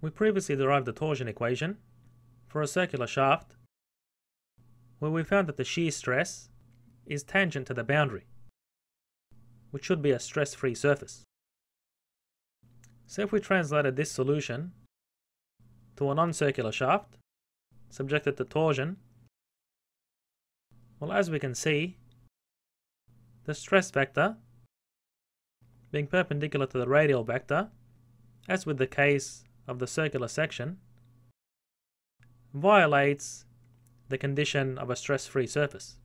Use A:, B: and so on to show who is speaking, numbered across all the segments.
A: We previously derived the torsion equation for a circular shaft where we found that the shear stress is tangent to the boundary, which should be a stress-free surface. So if we translated this solution to a non-circular shaft subjected to torsion, well as we can see, the stress vector being perpendicular to the radial vector, as with the case of the circular section, violates the condition of a stress-free surface.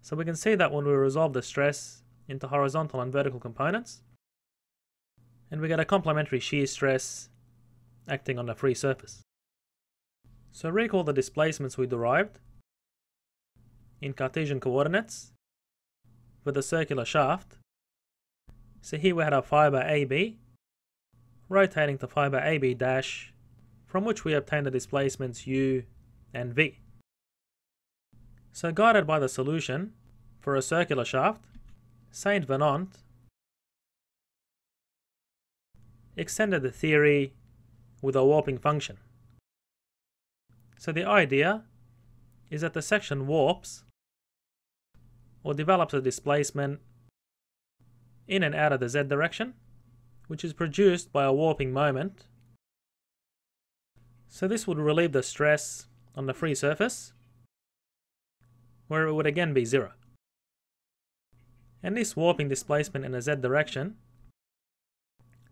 A: So we can see that when we resolve the stress into horizontal and vertical components, and we get a complementary shear stress acting on the free surface. So recall the displacements we derived in Cartesian coordinates for the circular shaft. So here we had our fibre AB rotating to fibre AB dash from which we obtain the displacements u and v. So guided by the solution for a circular shaft, Saint Venant extended the theory with a warping function. So the idea is that the section warps or develops a displacement in and out of the z direction, which is produced by a warping moment. So this would relieve the stress on the free surface, where it would again be zero. And this warping displacement in the z direction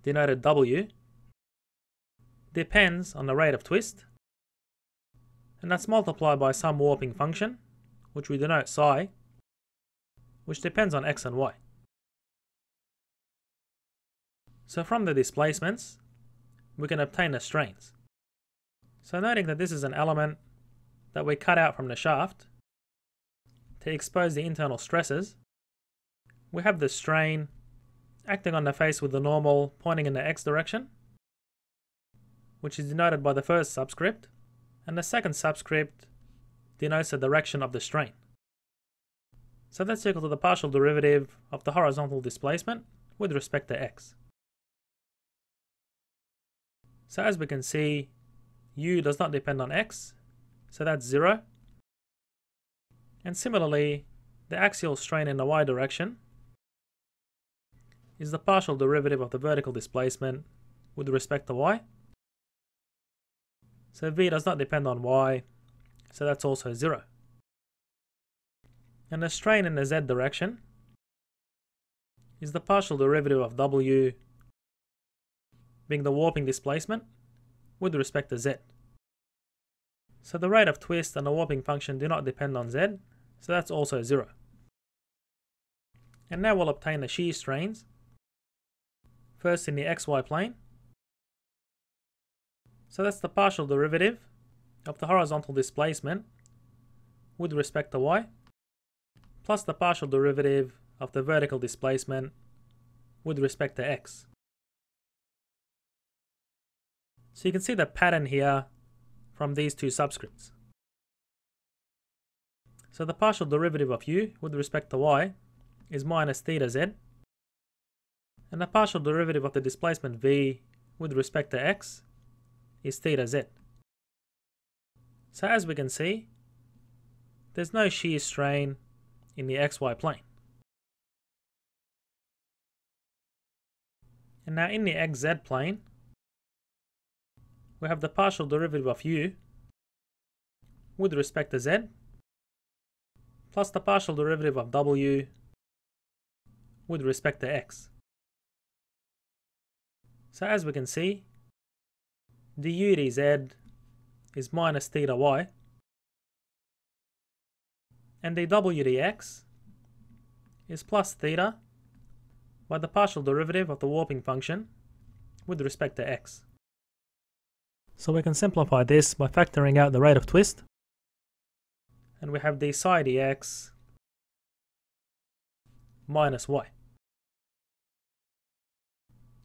A: denoted W, depends on the rate of twist, and that's multiplied by some warping function, which we denote psi, which depends on x and y. So from the displacements, we can obtain the strains. So noting that this is an element that we cut out from the shaft to expose the internal stresses, we have the strain acting on the face with the normal pointing in the x direction, which is denoted by the first subscript, and the second subscript denotes the direction of the strain. So that's equal to the partial derivative of the horizontal displacement with respect to x. So as we can see, u does not depend on x, so that's 0. And similarly, the axial strain in the y direction is the partial derivative of the vertical displacement with respect to y. So v does not depend on y, so that's also 0. And the strain in the z direction is the partial derivative of w being the warping displacement with respect to z. So the rate of twist and the warping function do not depend on z, so that's also 0. And now we'll obtain the shear strains first in the xy plane. So that's the partial derivative of the horizontal displacement with respect to y plus the partial derivative of the vertical displacement with respect to x. So you can see the pattern here from these two subscripts. So the partial derivative of u with respect to y is minus theta z and the partial derivative of the displacement v with respect to x is theta z. So as we can see, there's no shear strain in the xy plane. And now in the xz plane, we have the partial derivative of u with respect to z plus the partial derivative of w with respect to x. So as we can see, the u dz is minus theta y, and the w dx is plus theta by the partial derivative of the warping function with respect to x. So we can simplify this by factoring out the rate of twist, and we have the psi dx minus y.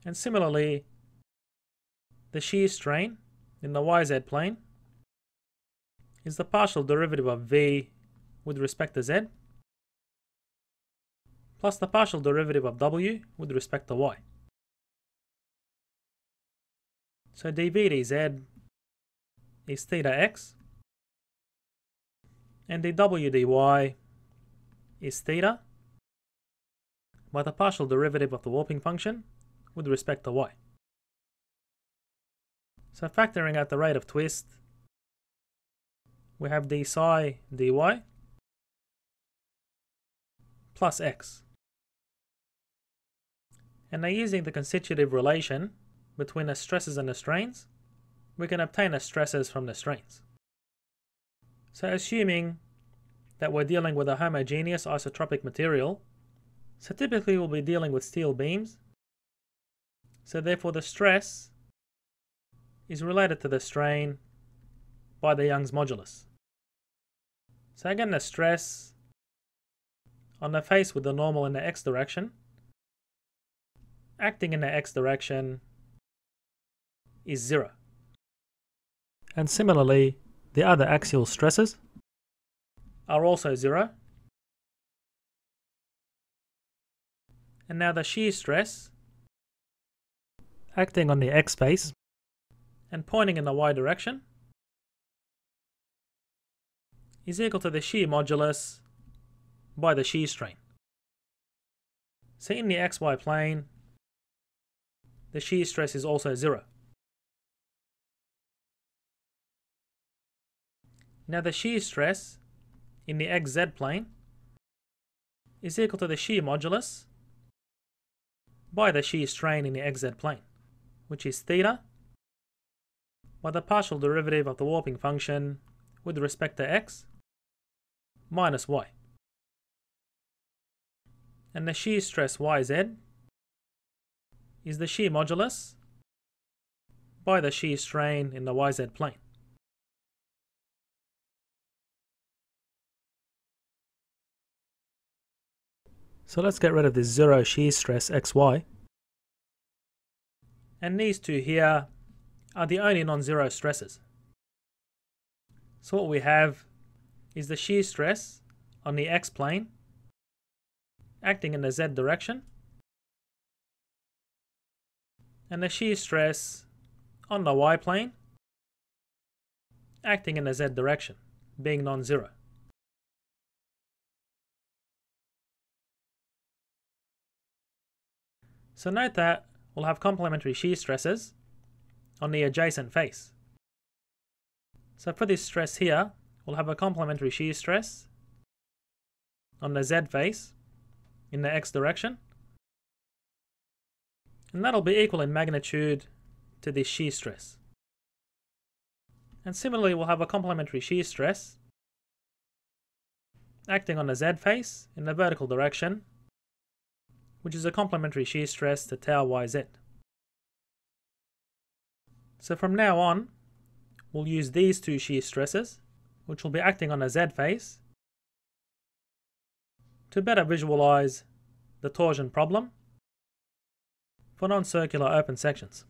A: And similarly, the shear strain in the yz plane is the partial derivative of v with respect to z plus the partial derivative of w with respect to y. So dv dz is theta x, and dw dy is theta by the partial derivative of the warping function with respect to y. So factoring out the rate of twist, we have d psi dy plus x. And now using the constitutive relation between the stresses and the strains, we can obtain the stresses from the strains. So assuming that we're dealing with a homogeneous isotropic material, so typically we'll be dealing with steel beams, so therefore the stress is related to the strain by the Young's modulus. So again the stress on the face with the normal in the x direction, acting in the x direction is zero. And similarly, the other axial stresses are also zero. And now the shear stress acting on the x face and pointing in the y direction is equal to the shear modulus by the shear strain. So in the xy plane, the shear stress is also zero. Now the shear stress in the xz plane is equal to the shear modulus by the shear strain in the xz plane, which is theta by the partial derivative of the warping function with respect to x minus y. And the shear stress yz is the shear modulus by the shear strain in the yz plane. So let's get rid of this zero shear stress xy. And these two here are the only non-zero stresses. So what we have is the shear stress on the x-plane acting in the z direction and the shear stress on the y-plane acting in the z direction, being non-zero. So note that we'll have complementary shear stresses on the adjacent face. So for this stress here, we'll have a complementary shear stress on the z face in the x direction. And that'll be equal in magnitude to this shear stress. And similarly, we'll have a complementary shear stress acting on the z face in the vertical direction which is a complementary shear stress to tau yz. So from now on, we'll use these two shear stresses, which will be acting on a Z face, to better visualize the torsion problem for non-circular open sections.